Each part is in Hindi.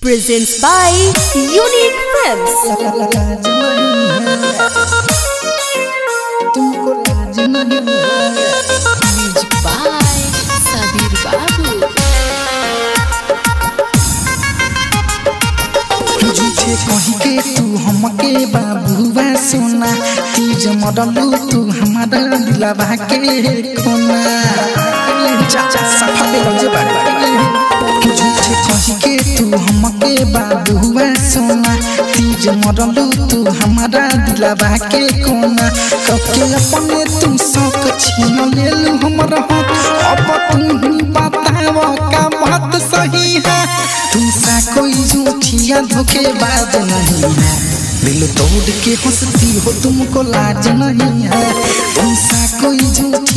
presents by Unique Films. लाज नहीं है तुमको लाज नहीं है Music by Sabir Babu. कही के तू हमके बाबुआ सोना तीज मरलू तू हमारा दिलवा के कोना चाचा सफ़ा पे लजे झूठे कही के बाबुआ सोना। तीज मरलू तू हमारा दिलवा के कोना। कके अपने तू शौक छीन लेलू हमरा हाथ। अब तू ही बताव का बात सही है? तुमसा कोई झूठिया धोखेबाज नहीं है। दिल तोड़ के हंसती हो तुमको लाज नहीं है। तुमसा कोई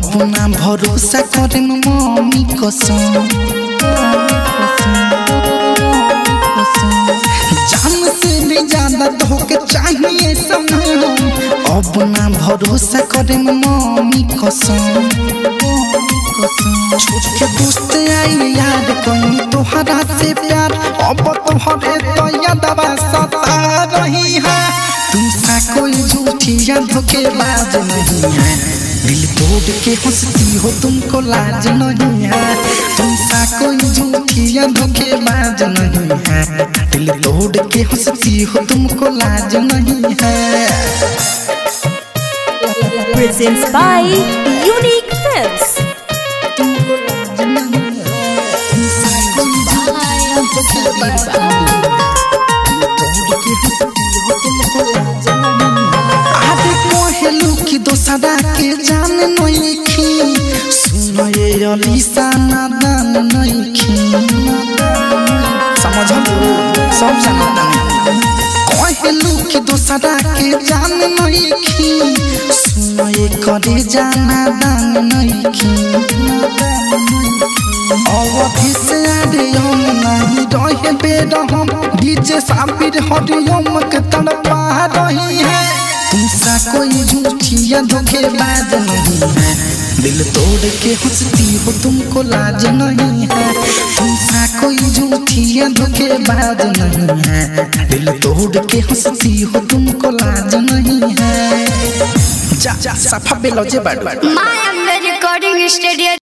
ना भरोसा करे मम्मी कसम। जान से भी ज़्यादा तोहके चाहिए सनम। अब ना भरोसा करे मम्मी कसम। के दोस्त आई यार कोई तोहरा से प्यार। अब तोहरे तो यादवा सता रही है। तुमसा कोई झूठिया धोखेबाज नहीं है। दिल तोड़ के हंसती हो तुमको लाज नहीं है। तुमसा कोई झूठिया धोखेबाज नहीं है। दिल तोड़ के हंसती हो तुमको लाज नहीं है। Presents by Unique Films. तुमको सुनो ये अलीसा नादान नहीं समझल सब जानता कोहेलू की दोसरा के जान नहीं खी करे जाना दान नहीं अवधि से आरे हम नहीं रहे बेरहम डीजे साबिर हरियम के तड़पा रही है तुमसा कोई झूठिया धोखेबाज नहीं है दिल तोड़ के हंसती हो, तुमको लाज नहीं है? तुमसा कोई झूठिया धोखेबाज नहीं है। दिल तोड़ के हंसती हो, तुमको लाज नहीं है? जा जा, सफ़ा बेलोजे बाड़ माय Amber रिकॉर्डिंग Studio